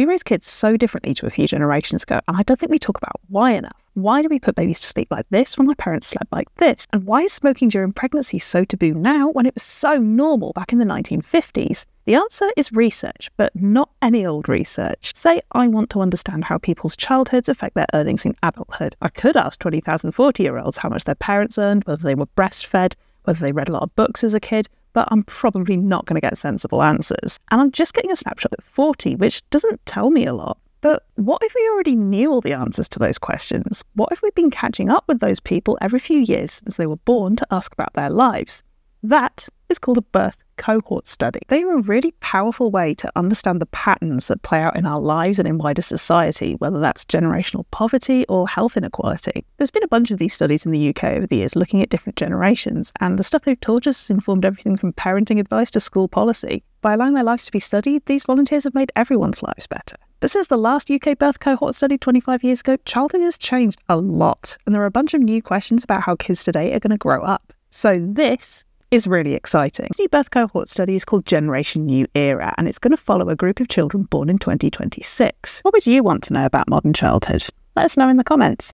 We raise kids so differently to a few generations ago, and I don't think we talk about why enough. Why do we put babies to sleep like this when my parents slept like this? And why is smoking during pregnancy so taboo now when it was so normal back in the 1950s? The answer is research, but not any old research. Say I want to understand how people's childhoods affect their earnings in adulthood. I could ask 20,000 40 year olds how much their parents earned, whether they were breastfed, whether they read a lot of books as a kid, but I'm probably not going to get sensible answers. And I'm just getting a snapshot at 40, which doesn't tell me a lot. But what if we already knew all the answers to those questions? What if we've been catching up with those people every few years since they were born to ask about their lives? That is called a birth cohort study. They are a really powerful way to understand the patterns that play out in our lives and in wider society, whether that's generational poverty or health inequality. There's been a bunch of these studies in the UK over the years looking at different generations, and the stuff they've taught us has informed everything from parenting advice to school policy. By allowing their lives to be studied, these volunteers have made everyone's lives better. But since the last UK birth cohort study 25 years ago, childhood has changed a lot, and there are a bunch of new questions about how kids today are going to grow up. So, this is really exciting. This new birth cohort study is called Generation New Era, and it's going to follow a group of children born in 2026. What would you want to know about modern childhood? Let us know in the comments.